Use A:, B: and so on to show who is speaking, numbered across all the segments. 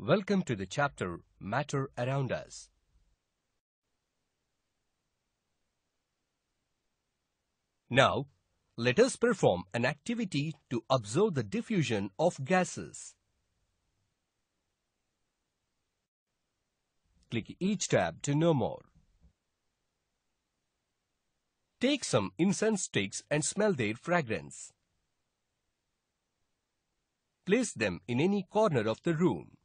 A: Welcome to the chapter Matter Around Us. Now, let us perform an activity to observe the diffusion of gases. Click each tab to know more. Take some incense sticks and smell their fragrance. Place them in any corner of the room.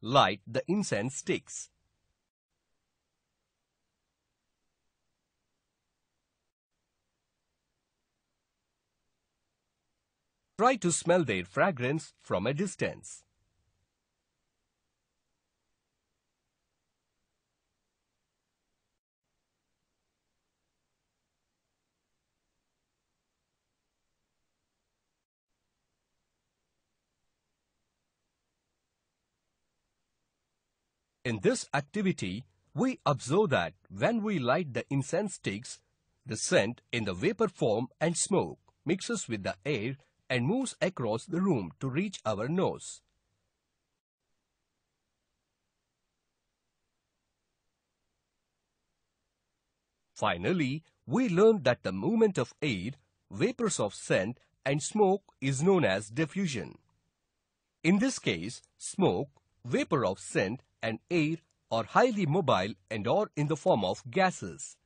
A: Light the incense sticks. Try to smell their fragrance from a distance. In this activity, we observe that when we light the incense sticks, the scent in the vapor form and smoke mixes with the air and moves across the room to reach our nose. Finally, we learned that the movement of air, vapors of scent and smoke is known as diffusion. In this case, smoke, vapor of scent and air are highly mobile and are in the form of gases.